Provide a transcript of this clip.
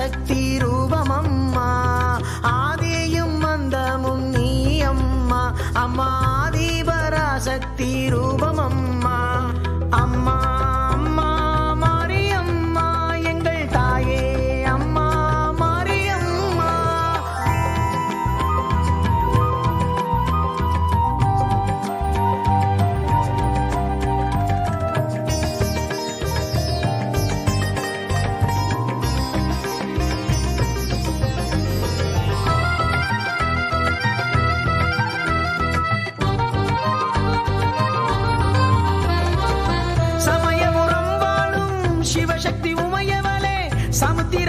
பராசக்தி ரூபமம்மா ஆதியும் மந்தமும் நீ அம்மா அம்மா ஆதி பராசக்தி ரூபமம்மா Something